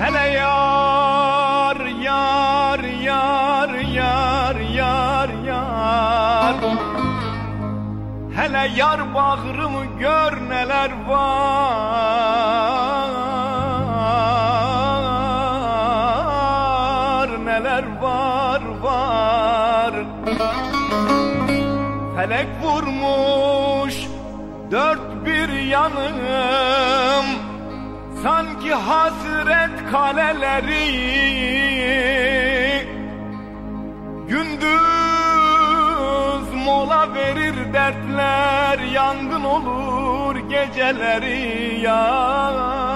Hele yar yar yar yar yar yar. Hele yar bağrımı gör neler var Neler var var. Felek vurmuş dört bir yanım hasret kaleleri Gündüz mola verir dertler Yangın olur geceleri Yar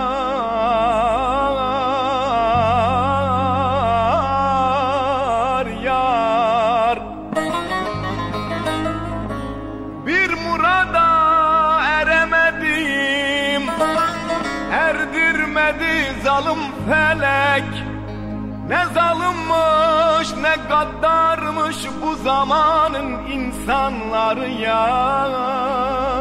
Erdirmedi zalim felek. Ne zalimmiş ne gaddarmış bu zamanın insanları yar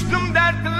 Düştüm dertler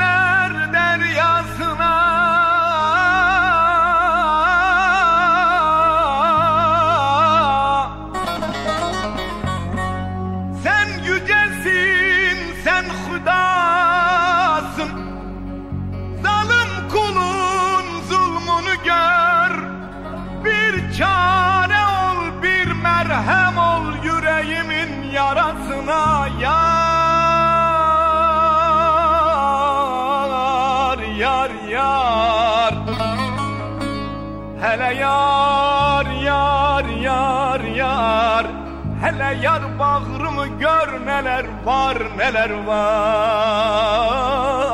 Hele yar yar yar yar. Hele yar bağrımı gör neler var neler var